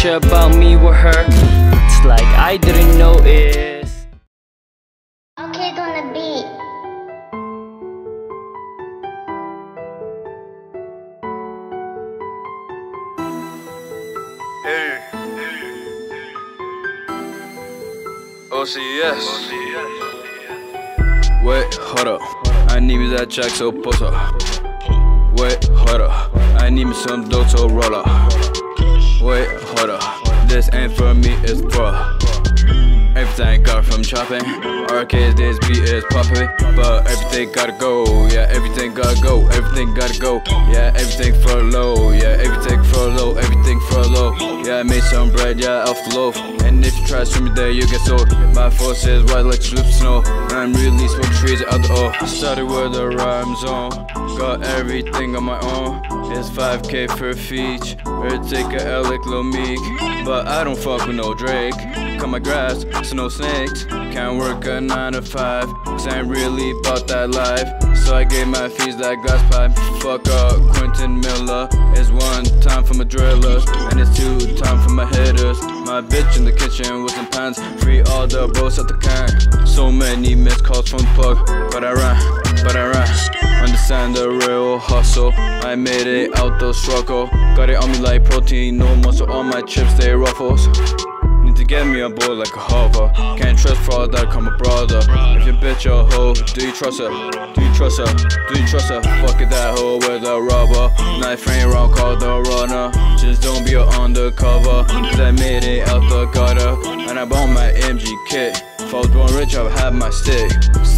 shit about me with her. It's like I didn't notice. Okay, gonna be. Hey. OCS. Wait, hold up. I need me that check so post up. Wait, hold up. I need me some dough to roll up. Wait, hold up. This ain't for me, it's for Everything got from chopping. Arcades, this beat is popping. But everything gotta go. Yeah, everything gotta go. Everything gotta go. Yeah, everything for low. Yeah, everything for low. Everything for low. Yeah, I made some bread, yeah, off the loaf. And if you try to swim me there, you get sold. My force is white like slip snow. I'm really smoking trees out the O. Started with the rhyme zone. Got everything on my own. It's 5k for feature. Or take a like Lil Meek. But I don't fuck with no Drake. Cut my grass, so no snakes. Can't work a 9 to 5. Cause I ain't really about that life. So I gave my fees that glass pipe. Fuck up, Quentin Miller. It's one time for my drillers. And it's two time for my hitters. My bitch in the kitchen with some pants. Free all the bros at the can. So many missed calls from plug. But I ran, but I ran. Understand the real hustle. I made it out the struggle. Got it on me like protein, no muscle on my chips, they ruffles. Need to get me a board like a hover. Can't trust fraud that come a brother. If your bitch a hoe, do you trust her? Do you trust her? Do you trust her? Fuck it, that hoe with a rubber. Knife ain't wrong, call the runner. Just don't be a undercover. Cause I made it out the gutter. And I bought my MG kit. If I was born rich, I would have my stick.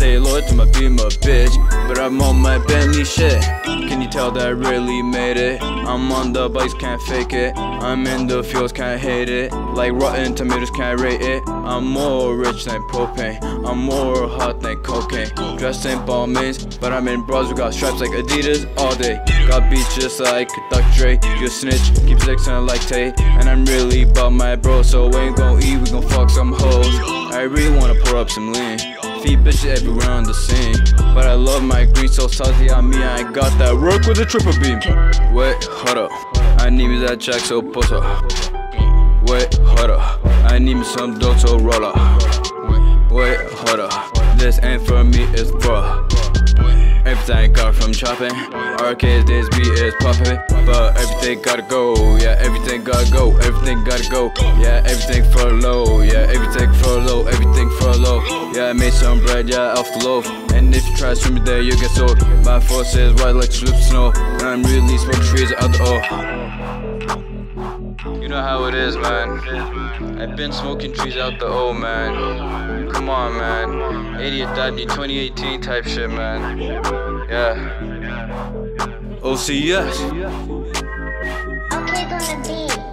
Stay loyal to my beamer, bitch. But I'm on my Bentley shit. Can you tell that I really made it? I'm on the bikes, can't fake it. I'm in the fields, can't hate it. Like rotten tomatoes, can't rate it. I'm more rich than propane. I'm more hot than cocaine. Dressed in Balmains, but I'm in bras We got stripes like Adidas all day. Got beats just like Dr. Dre. You snitch, keep sexing like Tay. And I'm really about my bro, so we ain't gon' eat, we gon' fuck some hoes. I really wanna pour up some lean. Feed bitches everywhere on the scene. But I love my green so salty on me. I ain't got that work with a triple beam. Wait, hold up. I need me that jack so post up. Wait, hold up. I need me some dough to roll up. Wait, hold up. This ain't for me, it's for Everything got from chopping. Arcades, this beat is popping. But everything gotta go. Yeah, everything gotta go. Everything gotta go. Yeah, everything for low. Yeah, everything for low. Everything for low. Yeah, I made some bread, yeah, off the loaf. And if you try to swim me there, you get sold. My force is white like slip snow. And I'm really smoking trees out the O. You know how it is, man. I've been smoking trees out the O, man. Come on, man. 80th Dabney 2018 type shit, man. Yeah. OCS. Okay, gonna be.